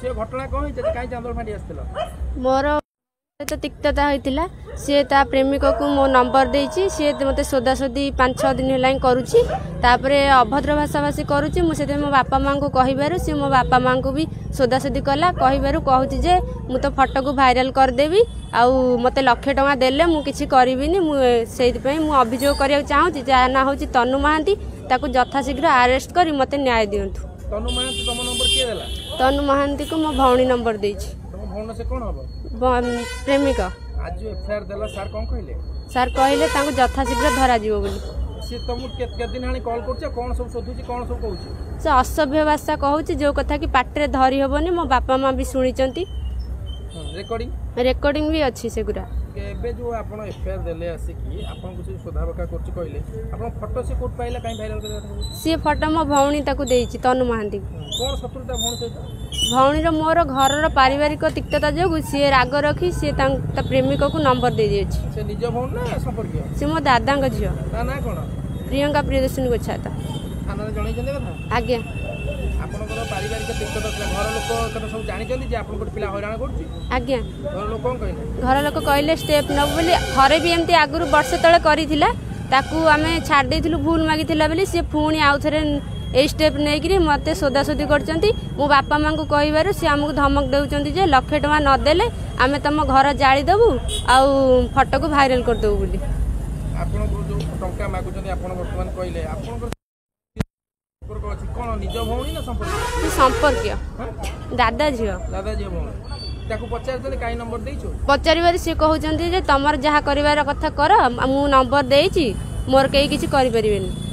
সে ঘটনা কোন হয়েছে কাই চান্দর ফাটি আসছিল মোর সହିତ তিক্ততা হয়েছিল সি তা প্রেমিকু মো নম্বর দিয়েছি সি মতো সোদাসোদি পাঁচ ছ দিন হল করুছি তাপরে অভদ্র ভাষাভাষী করুছি মু সেই মো বাপা মাঙ্কু কহবার সি মো বাপা মাঙ্কু বি সোদাসোদি কলা কহবার কুচি যে মু তো ফটোকু ভাইরাল করেদেবি আউ মতো লক্ষে টঙ্কা দেলে মু কিছু করবিনি মু সেইপাই মু অভিযোগ করা চাহুছি যা না হচ্ছে তনু মাহান্তি তাকে যথাশীঘ্র আরেস্ট করে মতো ন্যায় দিও তনু মাহান্তি তম নম্বর কে দেলা ତନୁ ମହାନ୍ତିକୁ ମୋ ଭଉଣୀ ନମ୍ବର ଦେଇଛି ପ୍ରେମିକ ସାର୍ କହିଲେ ତାଙ୍କୁ ଯଥାଶୀଘ୍ର ଧରାଯିବ ବୋଲି ସେ ଅସଭ୍ୟ ଭାଷା କହୁଛି ଯେଉଁ କଥା କି ପାଟିରେ ଧରି ହେବନି ମୋ ବାପା ମା ବି ଶୁଣିଛନ୍ତି ରେକର୍ଡିଂ ବି ଅଛି ସେଗୁଡ଼ା ଏବେ ଯେଉଁ ଆପଣ ଏଫଆଇଆର୍ ଦେଲେ ଆସିକି ଆପଣଙ୍କୁ ସେ ସୋଧାବକା କରୁଛି କହିଲେ ଆପଣ ଫଟୋ ସେ କୋଉଠି ପାଇଲା କାହିଁ ଭାଇରାଲ କରିବା ସିଏ ଫଟୋ ମୋ ଭଉଣୀ ତାକୁ ଦେଇଛି ତନୁ ମହାନ୍ତିକୁ ଭଉଣୀର ମୋର ଘରର ପାରିବାରିକ ତିକ୍ତତା ଯୋଗୁଁ ସିଏ ରାଗ ରଖି ସିଏ ତା ପ୍ରେମିକକୁ ନମ୍ବର ଦେଇଦେଇଛି ସେ ମୋ ଦାଦାଙ୍କ ଝିଅ ପ୍ରିୟଙ୍କା ପ୍ରିୟଦର୍ଶିନୀ ଗୋଛାତ ଆଜ୍ଞା ଆପଣଙ୍କର ପାରିବାରିକ ତିକ୍ତତା ଥିଲା ଘର ଲୋକ ସବୁ ଜାଣିଛନ୍ତି ଯେ ଆପଣ ଗୋଟେ ପିଲା ହଇରାଣ କରୁଛି ଆଜ୍ଞା ଘର ଲୋକ କ'ଣ କହିଲେ ଘର ଲୋକ କହିଲେ ଷ୍ଟେପ୍ ନେବୁ ବୋଲି ଘରେ ବି ଏମିତି ଆଗରୁ ବର୍ଷେ ତଳେ କରିଥିଲା ତାକୁ ଆମେ ଛାଡ଼ି ଦେଇଥିଲୁ ଭୁଲ ମାଗିଥିଲା ବୋଲି ସିଏ ପୁଣି ଆଉ ଥରେ এই ଷ୍ଟେପ୍ ନେଇକରି ମୋତେ ସୋଦାସୋଦି କରୁଛନ୍ତି ମୋ ବାପା ମାଆଙ୍କୁ କହିବାରୁ ସେ ଆମକୁ ଧମକ ଦେଉଛନ୍ତି ଯେ ଲକ୍ଷେ ଟଙ୍କା ନ ଦେଲେ ଆମେ ତୁମ ଘର ଜାଳିଦେବୁ ଆଉ ଫଟୋକୁ ଭାଇରାଲ କରିଦେବୁ ବୋଲି ସମ୍ପର୍କୀୟ ଦାଦା ଝିଅ ଦାଦା ଝିଅ ପଚାରିବାରେ ସେ କହୁଛନ୍ତି ଯେ ତମର ଯାହା କରିବାର କଥା କର ମୁଁ ନମ୍ବର ଦେଇଛି ମୋର କେହି କିଛି କରିପାରିବେନି